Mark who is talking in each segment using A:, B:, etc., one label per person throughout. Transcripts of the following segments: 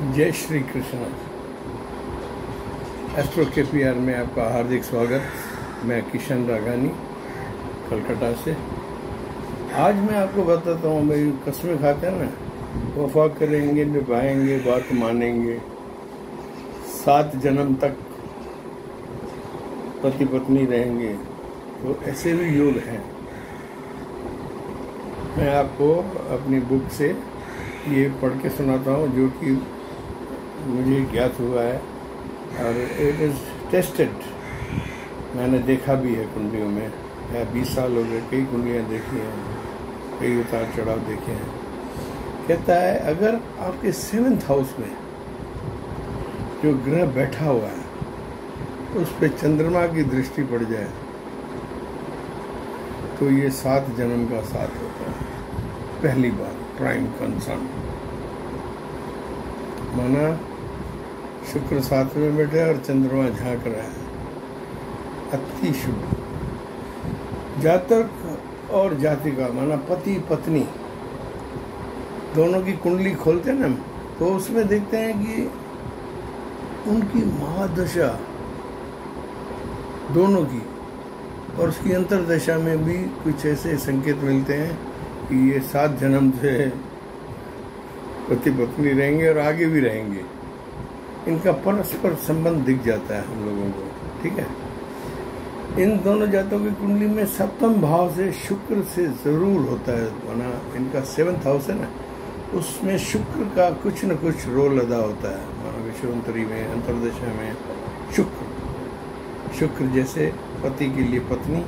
A: जय Shri Krishna. Astro K P R में आपका हार्दिक स्वागत। मैं किशन रागानी, कलकत्ता से। आज मैं आपको बताता हूँ, भाई कस्में खाते हैं ना, वफा करेंगे, निभाएँगे, बात मानेंगे। सात जन्म तक पति पत्नी रहेंगे तो ऐसे भी योग हैं। मैं आपको अपनी बुक से ये पढ़ के सुनाता हूँ, जो कि मुझे ज्ञात हुआ है और इट इज़ टेस्टेड मैंने देखा भी है कुंडलियों में। या बीस साल हो गए, कई कुंडलियाँ देखी हैं, कई उतार चढ़ाव देखे हैं। कहता है, अगर आपके सेवेंथ हाउस में जो ग्रह बैठा हुआ है, उस पर चंद्रमा की दृष्टि पड़ जाए तो ये सात जन्म का साथ होता है। पहली बार प्राइम कंसर्न माना शुक्र साथ में बैठे और चंद्रमा झाँक रहा है। अति शुभ। जातक और जाति का माना पति, पत्नी, दोनों की कुंडली खोलते हैं ना तो उसमें देखते हैं कि उनकी महादशा दोनों की और उसकी अंतरदशा में भी कुछ ऐसे संकेत मिलते हैं कि ये सात जन्म से पति, पत्नी रहेंगे और आगे भी रहेंगे। इनका परस्पर संबंध दिख जाता है हम लोगों को, ठीक है? इन दोनों जातों की कुंडली में सप्तम भाव से शुक्र से ज़रूर होता है माना इनका सेवंथ हाउस है ना, उसमें शुक्र का कुछ न कुछ रोल अदा होता है। माना विश्वंतरी में, अंतरदशा में शुक्र। शुक्र जैसे पति के लिए पत्नी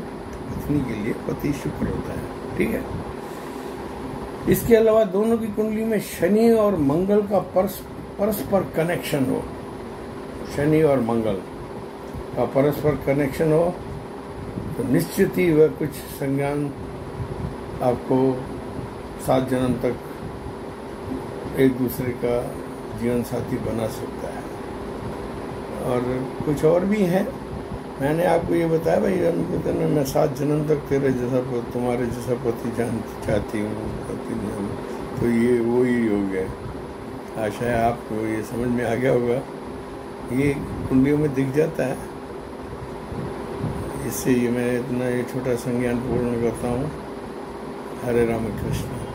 A: पत्नी के लिए पति शुक्र होता है, ठीक है? इसके अलावा दोनों की कुंडली में शनि और मंगल का परस परस्पर कनेक्शन हो, शनि और मंगल। का परस्पर कनेक्शन हो तो निश्चित ही वह कुछ संज्ञान आपको सात जन्म तक एक दूसरे का जीवन साथी बना सकता है। और कुछ और भी हैं। मैंने आपको ये बताया, भाई कहते ना मैं सात जन्म तक तेरे जैसा तुम्हारे जैसा पति जान, चाहती हूँ तो ये, वो ही हो गया। आशा है आपको ये समझ में आ गया होगा। ये कुंडियों में दिख जाता है। इससे ये मैं इतना ये छोटा संज्ञान पूर्ण करता हूँ। हरे राम कृष्ण।